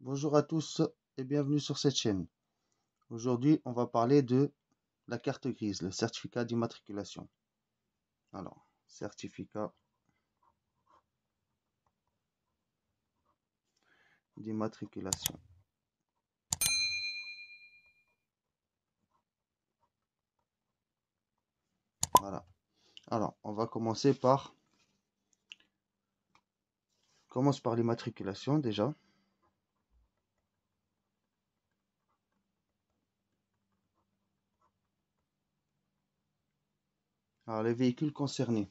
Bonjour à tous et bienvenue sur cette chaîne. Aujourd'hui, on va parler de la carte grise, le certificat d'immatriculation. Alors, certificat d'immatriculation. Voilà. Alors, on va commencer par... commence par l'immatriculation déjà. Alors, les véhicules concernés.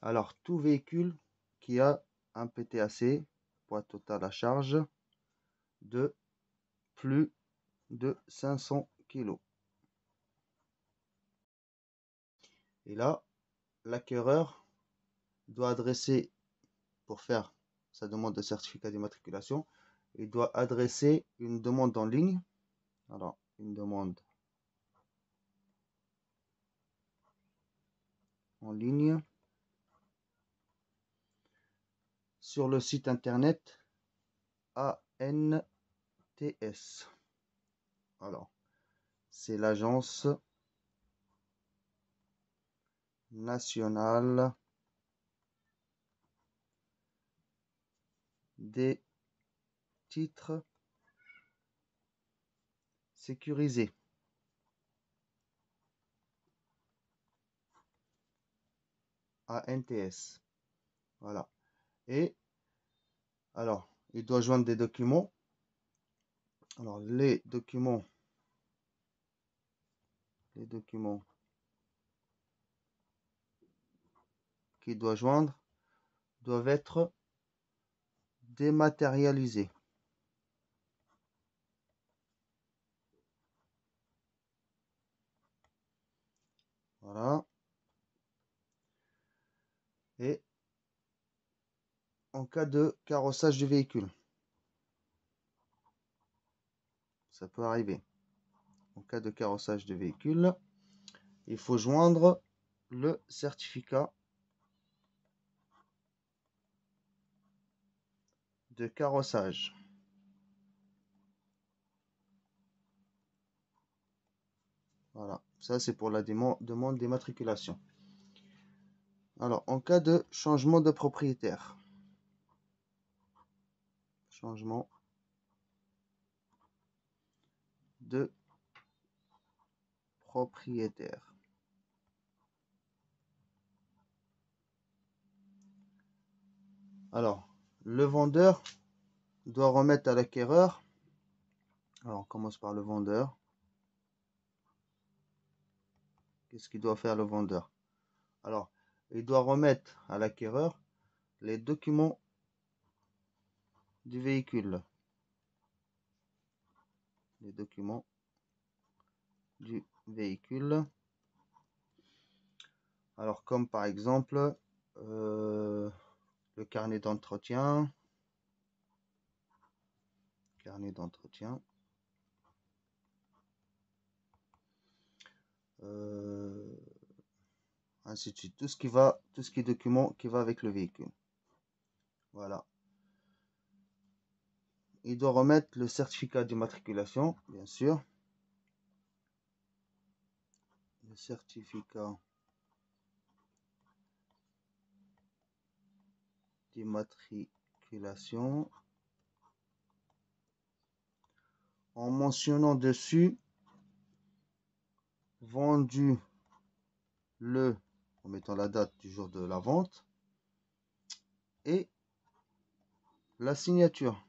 Alors, tout véhicule qui a un PTAC, poids total à charge, de plus de 500 kg. Et là, l'acquéreur doit adresser, pour faire sa demande de certificat d'immatriculation, il doit adresser une demande en ligne. Alors, une demande en ligne sur le site internet ANTS. Alors, c'est l'agence nationale des titres sécurisés. ANTS. Voilà. Et alors, il doit joindre des documents. Alors, les documents, les documents qu'il doit joindre doivent être dématérialisés. Voilà. Et en cas de carrossage du véhicule. Ça peut arriver. En cas de carrossage de véhicule, il faut joindre le certificat de carrossage. Voilà, ça c'est pour la demande d'immatriculation. Alors, en cas de changement de propriétaire, changement de propriétaire. Alors, le vendeur doit remettre à l'acquéreur. Alors, on commence par le vendeur. Qu'est-ce qu'il doit faire le vendeur? Alors, il doit remettre à l'acquéreur les documents du véhicule. Les documents du véhicule. Alors comme par exemple euh, le carnet d'entretien. Carnet d'entretien. Euh, ainsi de suite. Tout ce qui va, tout ce qui est document qui va avec le véhicule. Voilà. Il doit remettre le certificat d'immatriculation, bien sûr. Le certificat d'immatriculation en mentionnant dessus vendu le en mettant la date du jour de la vente et la signature.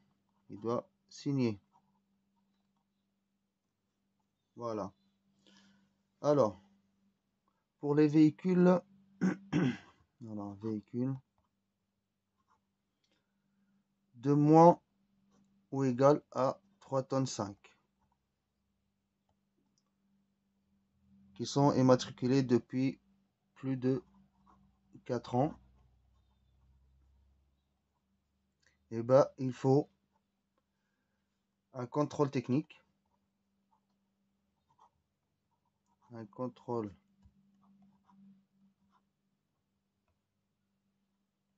Il doit signer. Voilà. Alors, pour les véhicules, alors véhicule de moins ou égal à 3 tonnes 5 qui sont immatriculés depuis plus de 4 ans, et eh ben, il faut un contrôle technique. Un contrôle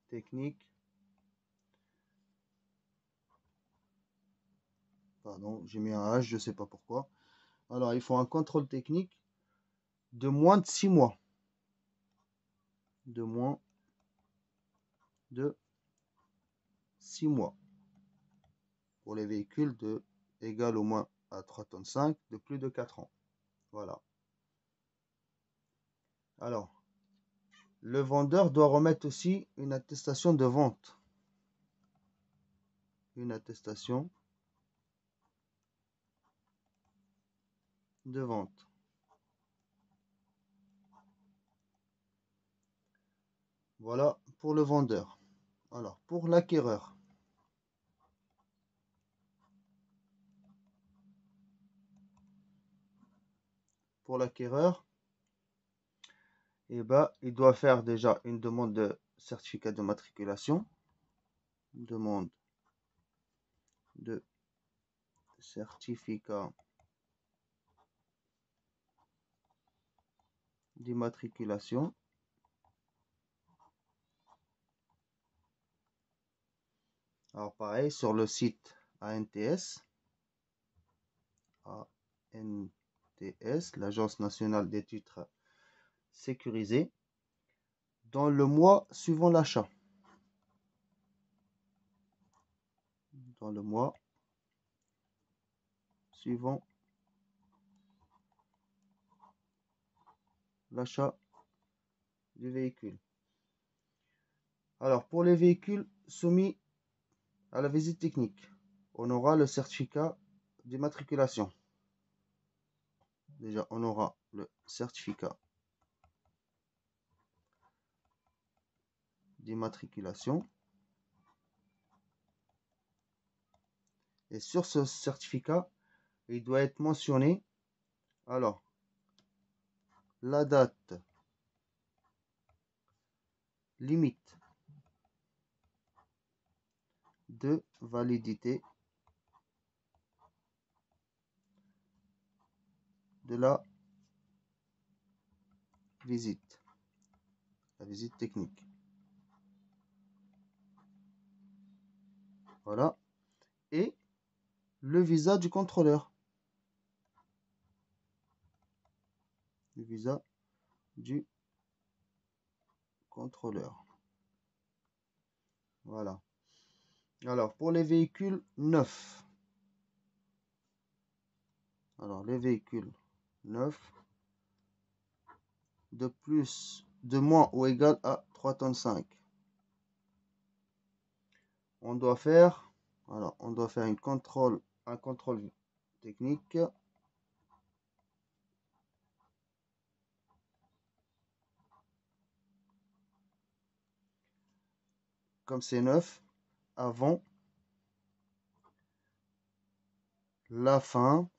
technique Pardon, j'ai mis un H, je sais pas pourquoi. Alors, il faut un contrôle technique de moins de 6 mois. De moins de 6 mois. Pour les véhicules de égal au moins à 3 tonnes 5 de plus de 4 ans. Voilà. Alors, le vendeur doit remettre aussi une attestation de vente. Une attestation de vente. Voilà pour le vendeur. Alors, pour l'acquéreur. Pour l'acquéreur, eh ben, il doit faire déjà une demande de certificat de matriculation. demande de certificat d'immatriculation. Alors pareil, sur le site ANTS, ANTS, l'Agence nationale des titres sécurisés, dans le mois suivant l'achat. Dans le mois suivant l'achat du véhicule. Alors, pour les véhicules soumis à la visite technique, on aura le certificat d'immatriculation. Déjà, on aura le certificat d'immatriculation. Et sur ce certificat, il doit être mentionné, alors, la date limite de validité de la visite, la visite technique. Voilà. Et le visa du contrôleur. Le visa du contrôleur. Voilà. Alors, pour les véhicules neufs. Alors, les véhicules neufs de plus, de moins ou égal à 3 tonnes 5. On doit faire, alors, on doit faire une contrôle, un contrôle technique. Comme c'est neuf, avant la fin,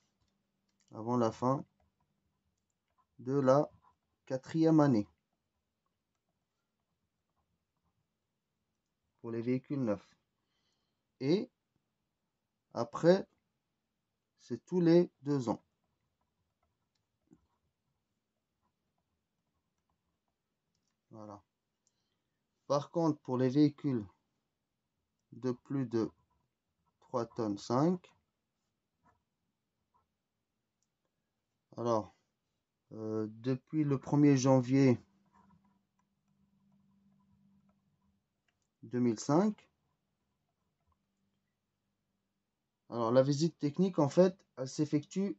avant la fin de la quatrième année. Pour les véhicules neufs. Et après, c'est tous les deux ans. Voilà. Par contre, pour les véhicules de plus de 3 tonnes 5. Alors, euh, depuis le 1er janvier 2005, alors la visite technique, en fait, elle s'effectue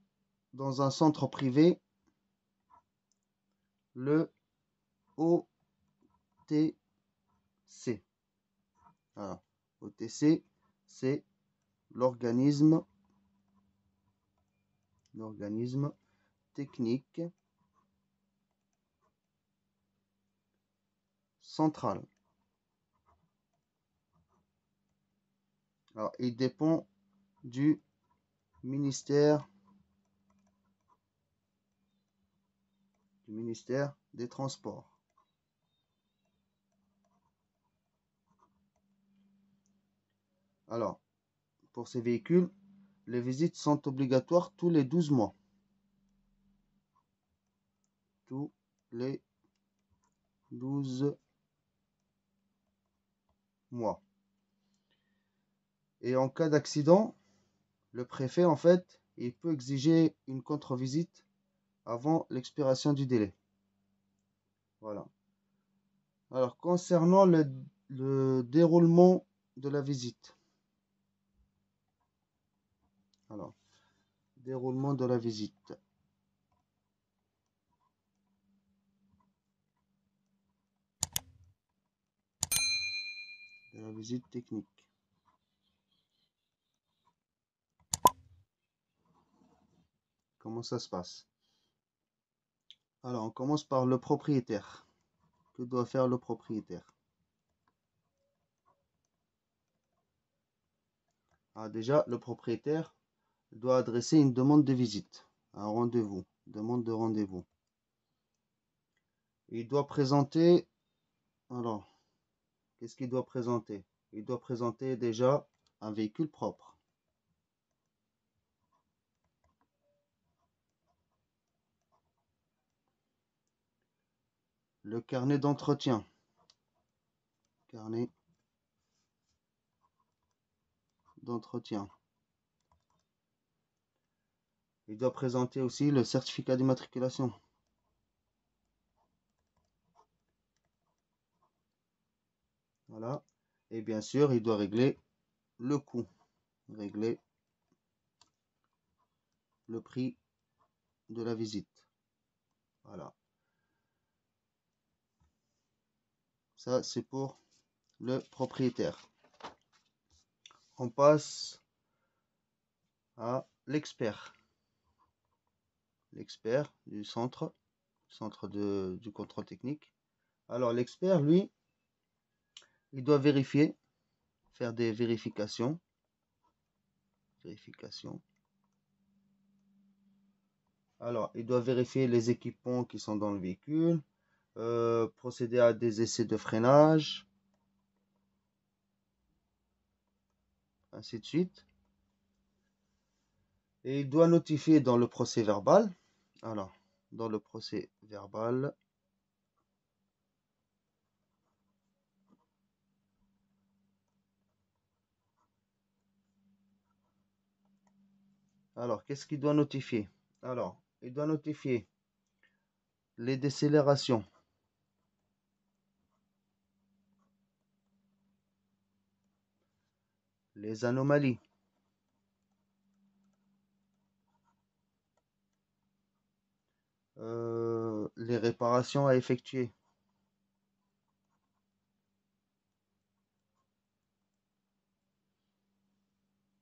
dans un centre privé, le OTC. OTC, c'est l'organisme l'organisme technique central. Alors, il dépend du ministère du ministère des Transports. Alors, pour ces véhicules, les visites sont obligatoires tous les 12 mois. Tous les 12 mois. Et en cas d'accident, le préfet, en fait, il peut exiger une contre-visite avant l'expiration du délai. Voilà. Alors, concernant le, le déroulement de la visite. Alors, déroulement de la visite. De la visite technique. Comment ça se passe? Alors, on commence par le propriétaire. Que doit faire le propriétaire? Ah, Déjà, le propriétaire doit adresser une demande de visite, un rendez-vous, demande de rendez-vous. Il doit présenter, alors, qu'est-ce qu'il doit présenter? Il doit présenter déjà un véhicule propre. Le carnet d'entretien. Carnet d'entretien. Il doit présenter aussi le certificat d'immatriculation. Voilà. Et bien sûr, il doit régler le coût. Régler le prix de la visite. Voilà. Ça, c'est pour le propriétaire. On passe à l'expert l'expert du centre, centre de, du contrôle technique. Alors l'expert, lui, il doit vérifier, faire des vérifications. Vérification. Alors, il doit vérifier les équipements qui sont dans le véhicule, euh, procéder à des essais de freinage, ainsi de suite. Et il doit notifier dans le procès verbal alors, dans le procès verbal, Alors, qu'est-ce qu'il doit notifier? Alors, il doit notifier les décélérations. Les anomalies. Les réparations à effectuer.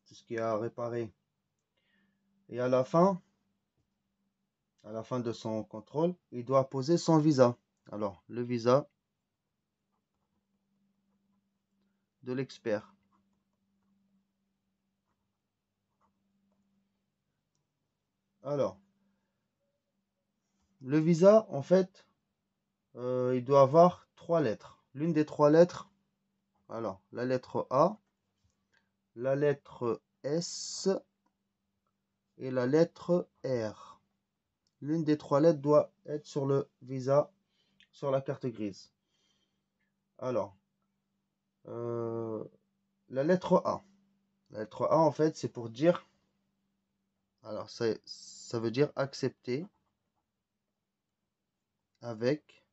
C'est ce qui a réparé. Et à la fin, à la fin de son contrôle, il doit poser son visa. Alors, le visa de l'expert. Alors, le visa, en fait, euh, il doit avoir trois lettres. L'une des trois lettres, alors la lettre A, la lettre S et la lettre R. L'une des trois lettres doit être sur le visa, sur la carte grise. Alors, euh, la lettre A. La lettre A, en fait, c'est pour dire, alors ça, ça veut dire accepter avec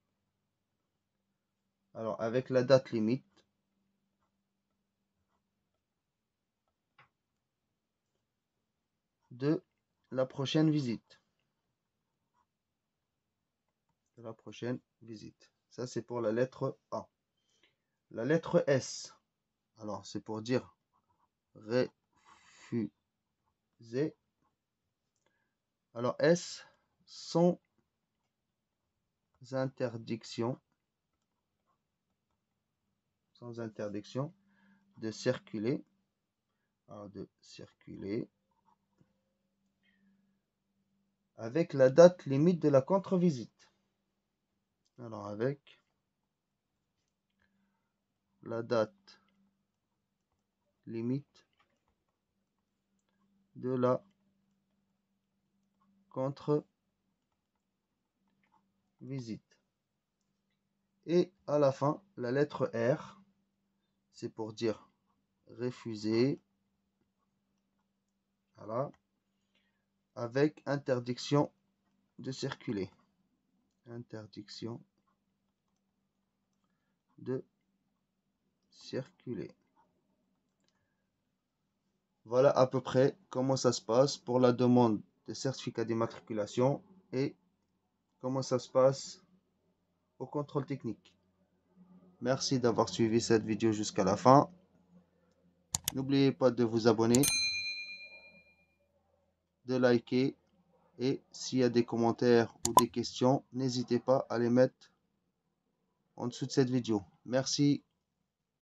alors avec la date limite. De la prochaine visite. De la prochaine visite. Ça c'est pour la lettre A. La lettre S. Alors c'est pour dire refuser. Alors S sont interdiction sans interdiction de circuler de circuler avec la date limite de la contre-visite. Alors avec la date limite de la contre visite. Et à la fin, la lettre R, c'est pour dire refuser. Voilà. Avec interdiction de circuler. Interdiction de circuler. Voilà à peu près comment ça se passe pour la demande de certificat d'immatriculation et comment ça se passe? Au contrôle technique. Merci d'avoir suivi cette vidéo jusqu'à la fin. N'oubliez pas de vous abonner, de liker et s'il y a des commentaires ou des questions, n'hésitez pas à les mettre en dessous de cette vidéo. Merci.